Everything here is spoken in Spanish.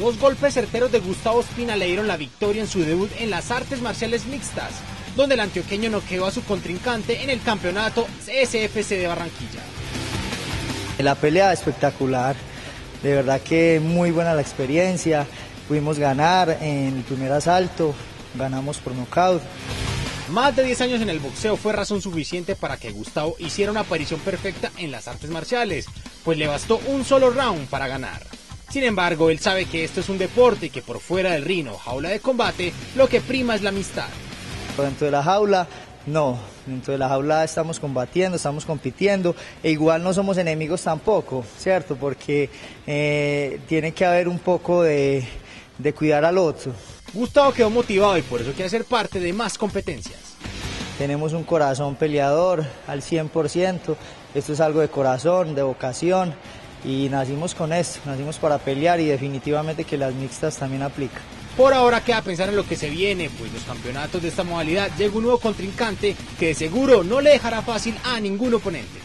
Dos golpes certeros de Gustavo Espina le dieron la victoria en su debut en las artes marciales mixtas, donde el antioqueño noqueó a su contrincante en el campeonato CSFC de Barranquilla. La pelea espectacular, de verdad que muy buena la experiencia, pudimos ganar en el primer asalto, ganamos por nocaut. Más de 10 años en el boxeo fue razón suficiente para que Gustavo hiciera una aparición perfecta en las artes marciales, pues le bastó un solo round para ganar. Sin embargo, él sabe que esto es un deporte y que por fuera del rino, jaula de combate, lo que prima es la amistad. Dentro de la jaula, no. Dentro de la jaula estamos combatiendo, estamos compitiendo e igual no somos enemigos tampoco, ¿cierto? Porque eh, tiene que haber un poco de, de cuidar al otro. Gustavo quedó motivado y por eso quiere ser parte de más competencias. Tenemos un corazón peleador al 100%, esto es algo de corazón, de vocación y nacimos con esto, nacimos para pelear y definitivamente que las mixtas también aplican. Por ahora queda pensar en lo que se viene, pues los campeonatos de esta modalidad llega un nuevo contrincante que de seguro no le dejará fácil a ningún oponente.